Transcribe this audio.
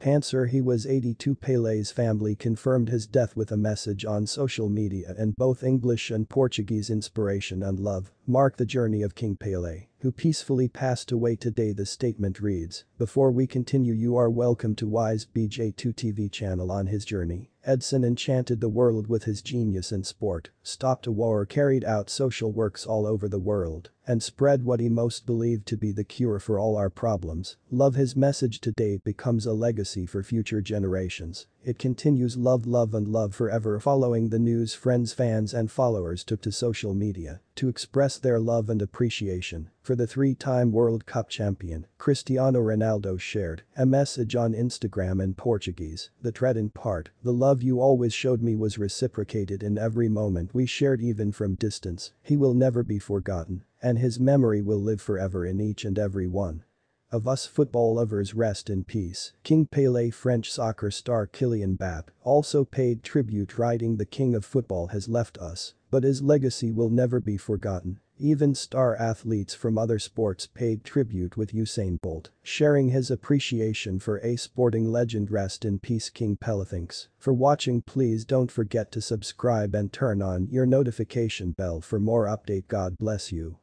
Answer he was 82 Pele's family confirmed his death with a message on social media and both English and Portuguese inspiration and love mark the journey of King Pele, who peacefully passed away today the statement reads, before we continue you are welcome to Wise BJ2 TV channel on his journey. Edson enchanted the world with his genius in sport, stopped a war carried out social works all over the world, and spread what he most believed to be the cure for all our problems. Love his message today becomes a legacy for future generations. It continues love love and love forever following the news friends fans and followers took to social media to express their love and appreciation for the three-time World Cup champion, Cristiano Ronaldo shared a message on Instagram in Portuguese, the thread in part, the love you always showed me was reciprocated in every moment we shared even from distance, he will never be forgotten, and his memory will live forever in each and every one. Of us football lovers rest in peace. King Pele French soccer star Kylian Mbappe also paid tribute writing the king of football has left us, but his legacy will never be forgotten. Even star athletes from other sports paid tribute with Usain Bolt, sharing his appreciation for a sporting legend rest in peace King Pele thanks for watching please don't forget to subscribe and turn on your notification bell for more update God bless you.